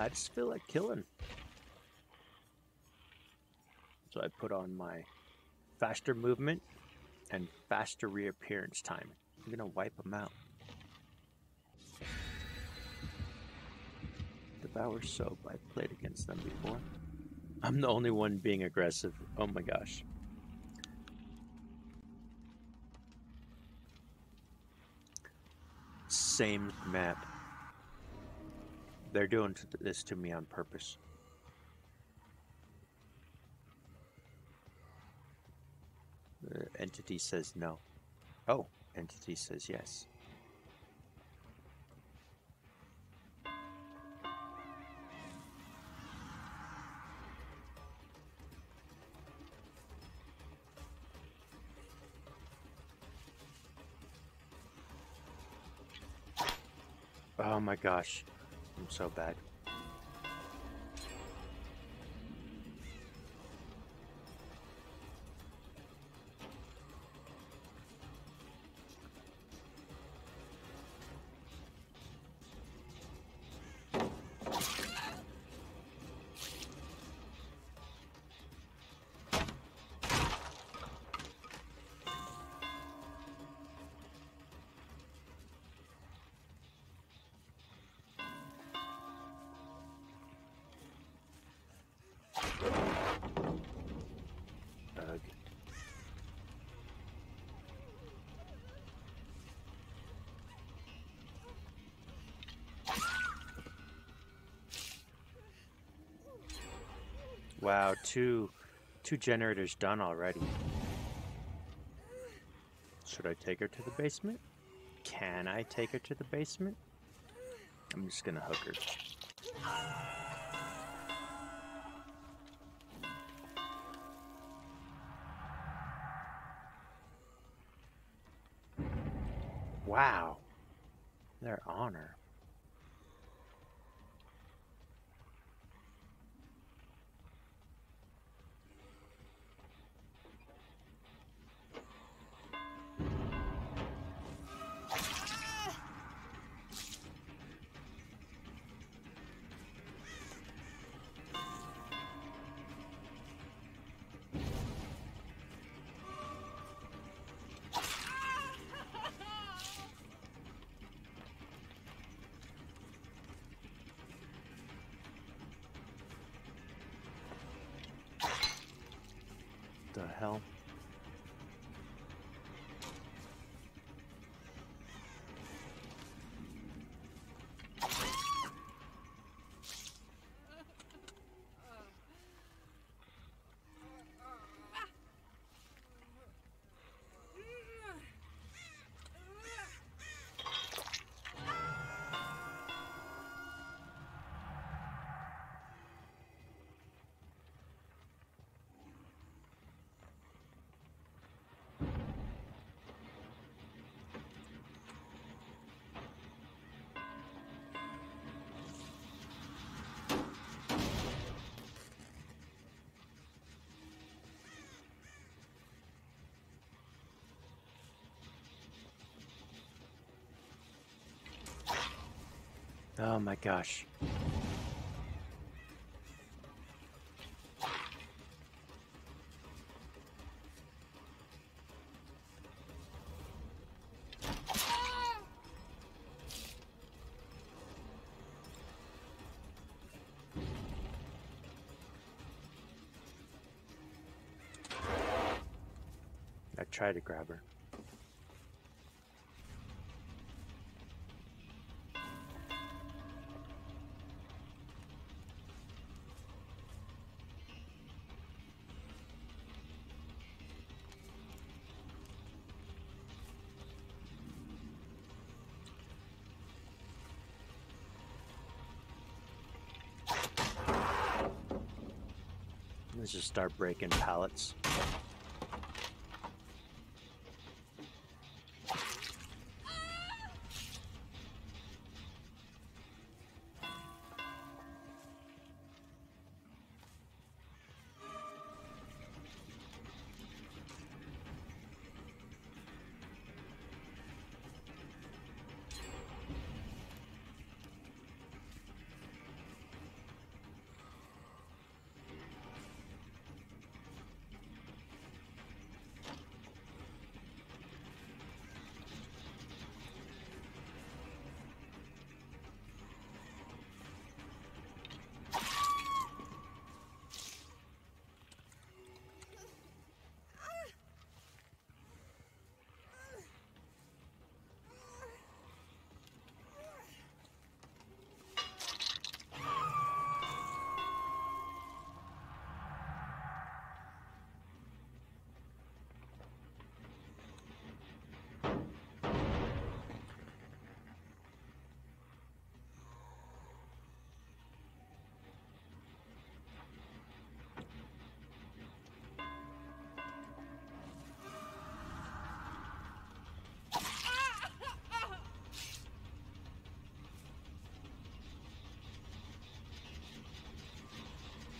I just feel like killing. So I put on my faster movement and faster reappearance time. I'm gonna wipe them out. Devour Hope. I played against them before. I'm the only one being aggressive. Oh my gosh. Same map. They're doing this to me on purpose. The entity says no. Oh, entity says yes. Oh my gosh. So bad. Ugh. Wow, two two generators done already. Should I take her to the basement? Can I take her to the basement? I'm just gonna hook her. Wow. Their honor. The hell? Oh my gosh. I tried to grab her. Let's just start breaking pallets.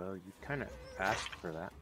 Well, you kind of asked for that.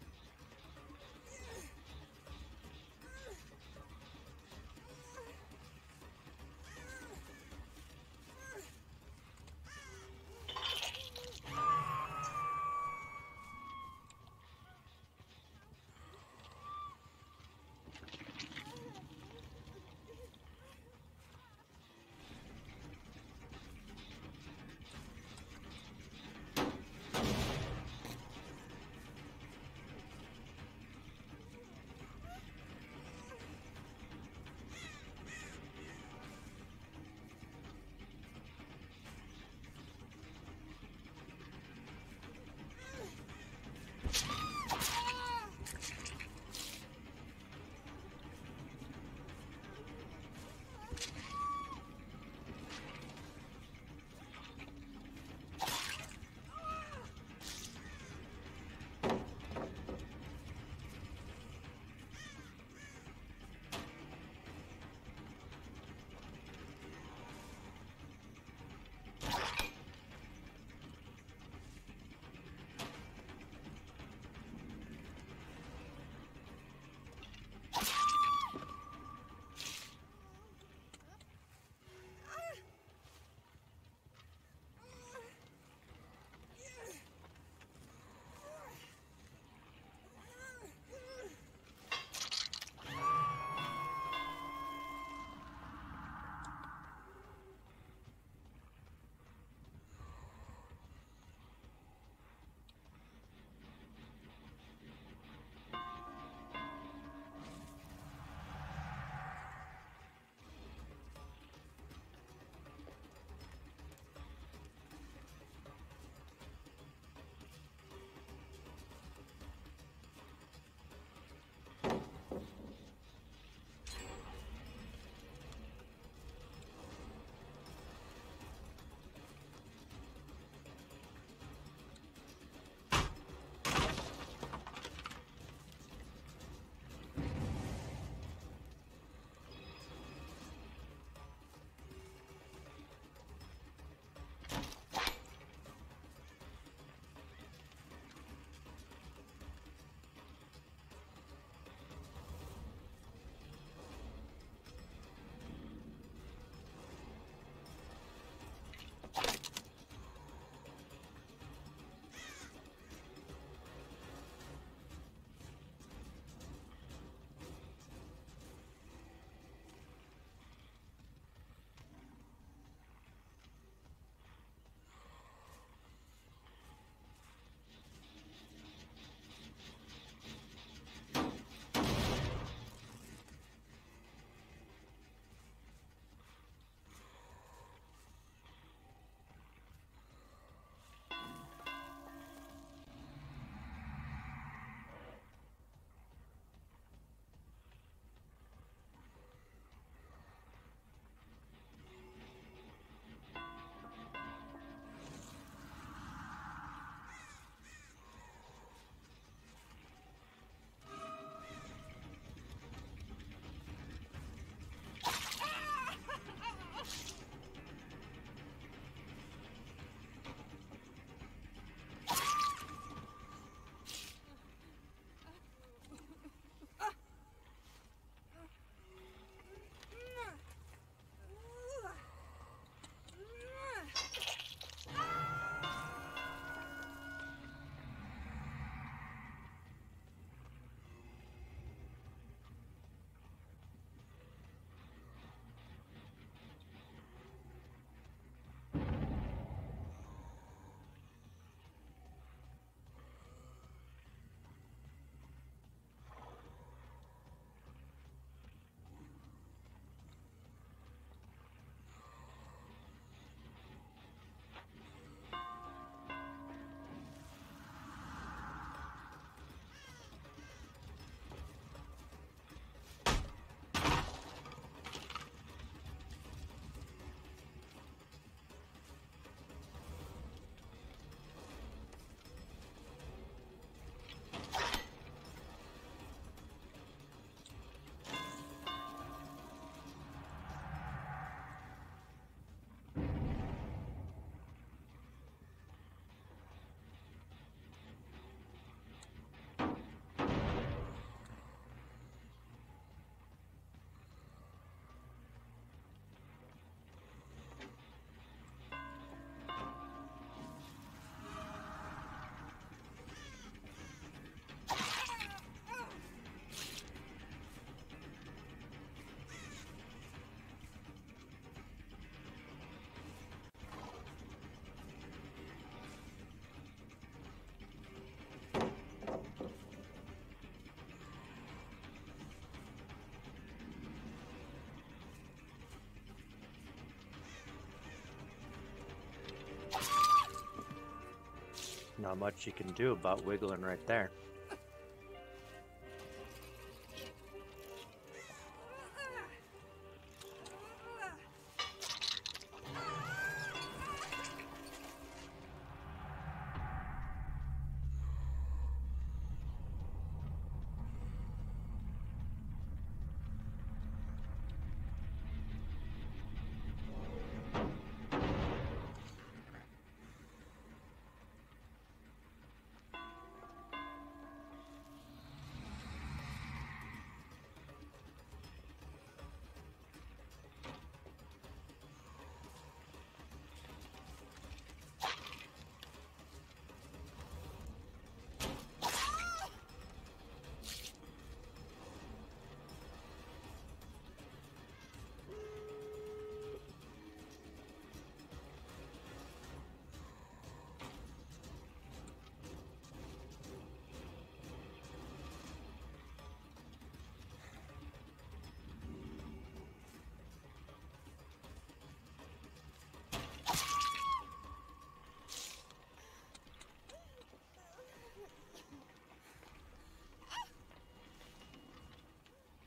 Not much you can do about wiggling right there.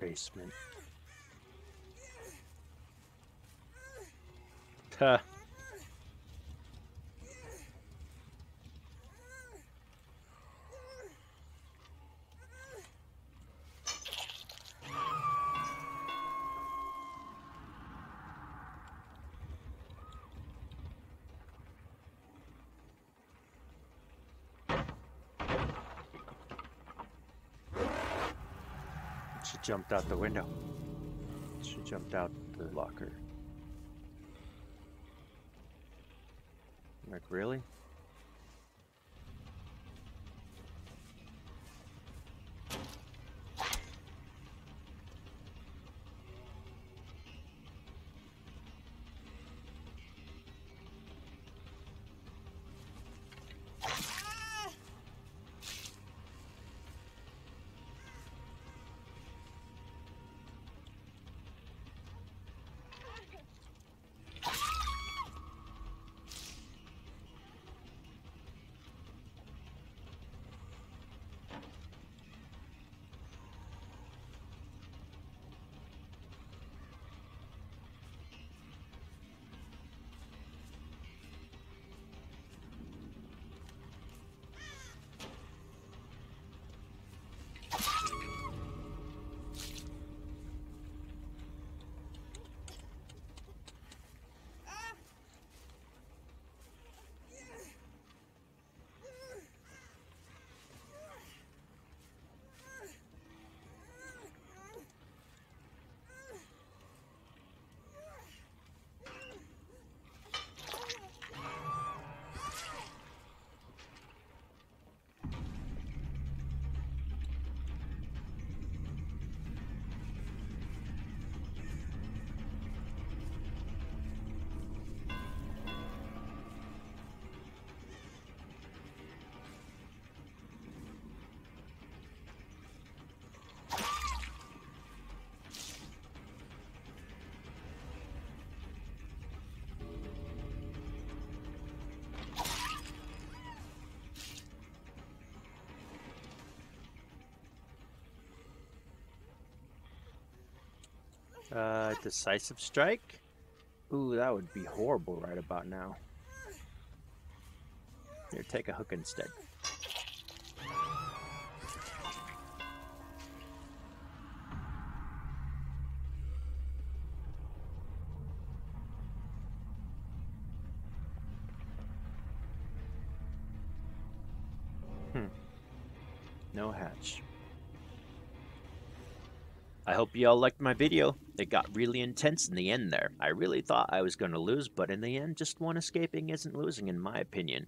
Basement. Huh. She jumped out the window. She jumped out the locker. Like, really? Uh, decisive strike? Ooh, that would be horrible right about now. Here, take a hook instead. Hmm. No hatch. I hope you all liked my video. It got really intense in the end there. I really thought I was going to lose, but in the end, just one escaping isn't losing in my opinion.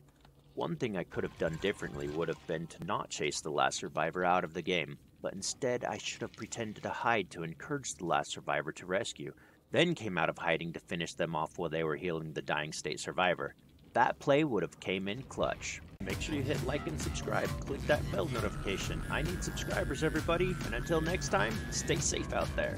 One thing I could have done differently would have been to not chase the last survivor out of the game, but instead I should have pretended to hide to encourage the last survivor to rescue, then came out of hiding to finish them off while they were healing the dying state survivor. That play would have came in clutch. Make sure you hit like and subscribe. Click that bell notification. I need subscribers, everybody. And until next time, stay safe out there.